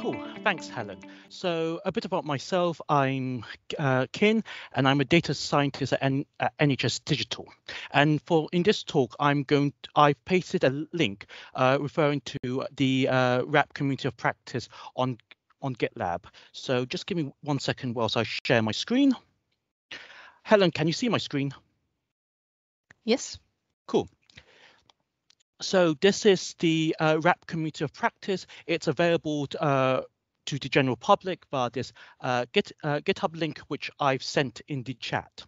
Cool. Thanks, Helen. So a bit about myself. I'm uh, Kin, and I'm a data scientist at, N at NHS Digital. And for in this talk, I'm going. To, I've pasted a link uh, referring to the uh, RAP community of practice on on GitLab. So just give me one second whilst I share my screen. Helen, can you see my screen? Yes. Cool. So this is the uh, RAP community of practice. It's available to, uh, to the general public via this uh, Git, uh, GitHub link, which I've sent in the chat.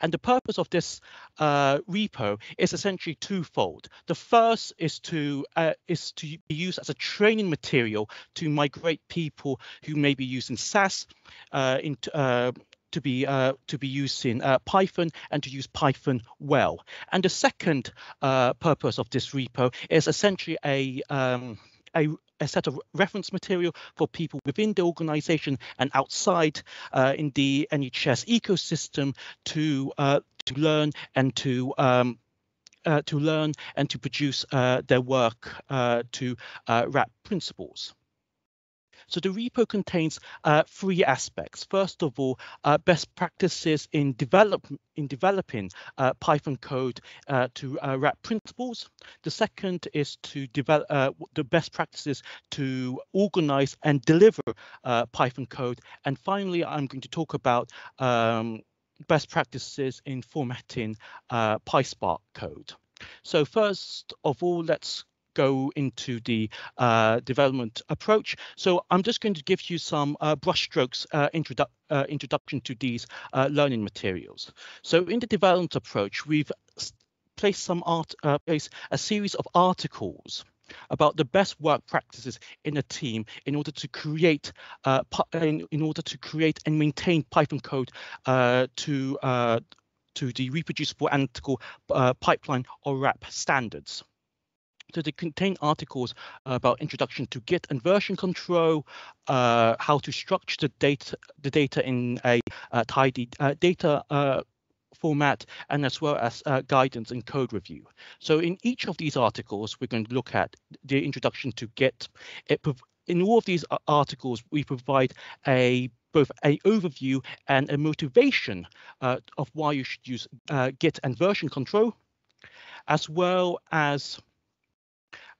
And the purpose of this uh, repo is essentially twofold. The first is to uh, is to be used as a training material to migrate people who may be using SAS into to be uh, to be used in uh, Python and to use Python well. And the second uh, purpose of this repo is essentially a um, a, a, set of reference material for people within the organization and outside uh, in the NHS ecosystem to uh, to learn and to um, uh, to learn and to produce their work to RAP principles. So the repo contains uh, three aspects. First of all, uh, best practices in develop in developing uh, Python code uh, to uh, RAP principles. The second is to develop uh, the best practices to organize and deliver Python code. And finally, I'm going to talk about um, best practices in formatting PySpark code. So first of all, let's go into the uh, development approach. So I'm just going to give you some uh, brushstrokes uh, uh, introduction to these uh, learning materials. So in the development approach, we've placed some art, uh, placed a series of articles about the best work practices in a team in order to create in, in, order to create and maintain Python code to to the reproducible analytical pipeline or RAP standards. So they contain articles about introduction to Git and version control, uh, how to structure the data, the data in a uh, tidy uh, data uh, format, and as well as uh, guidance and code review. So in each of these articles, we're going to look at the introduction to Git. It, in all of these uh, articles, we provide a both a overview and a motivation of why you should use Git and version control, as well as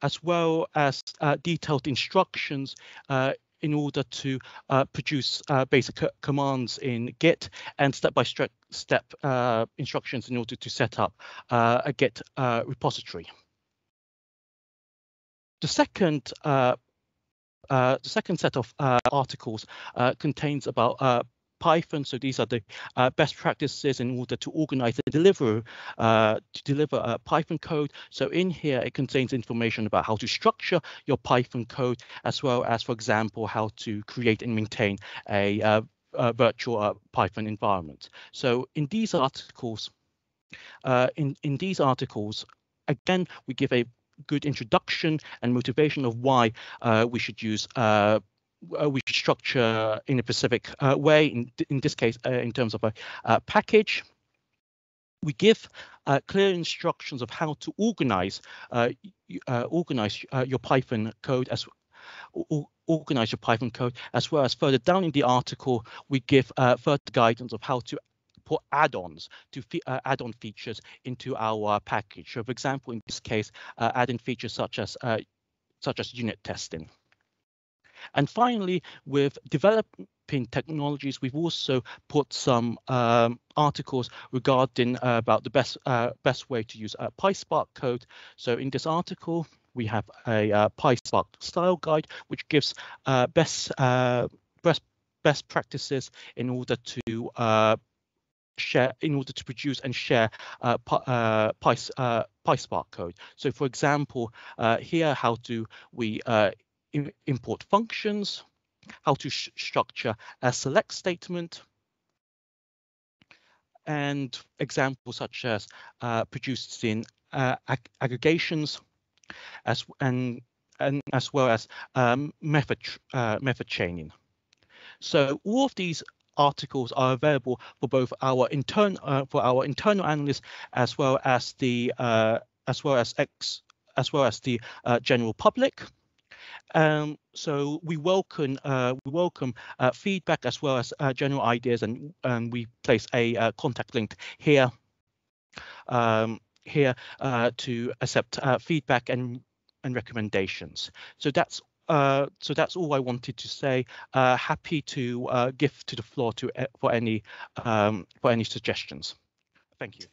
as well as uh, detailed instructions uh, in order to uh, produce uh, basic commands in Git and step-by-step step, uh, instructions in order to set up uh, a Git repository. The second the second set of articles contains about Python. So these are the uh, best practices in order to organize and deliver uh, to deliver uh, Python code. So in here, it contains information about how to structure your Python code, as well as, for example, how to create and maintain a, uh, a virtual uh, Python environment. So in these articles, uh, in in these articles, again, we give a good introduction and motivation of why uh, we should use uh, uh, we structure in a specific uh, way, in, in this case, uh, in terms of a, package. We give uh, clear instructions of how to organize uh, uh, organize your Python code as organize your Python code, as well as further down in the article, we give further guidance of how to put add-ons to uh, add-on features into our package. So, for example, in this case, uh, add-in features such as uh, such as unit testing. And finally, with developing technologies, we've also put some um, articles regarding uh, about the best uh, best way to use uh, PySpark code. So in this article, we have a uh, PySpark style guide, which gives uh, best uh, best best practices in order to uh, share in order to produce and share uh, uh, uh, PySpark code. So for example, here, how do we import functions, how to structure a select statement, and examples such as uh, produced in uh, ag aggregations, as and and as well as um, method uh, method chaining. So all of these articles are available for both our intern uh, for our internal analysts as well as the uh, as well as ex as well as the uh, general public. Um, so we welcome uh, we welcome uh, feedback as well as uh, general ideas, and and we place a uh, contact link here um, here uh, to accept uh, feedback and and recommendations. So that's so that's all I wanted to say. Happy to give to the floor to for any um, for any suggestions. Thank you.